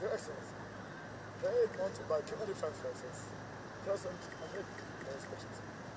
Your Excellency, the want to buy 25 fences. Present, I make no.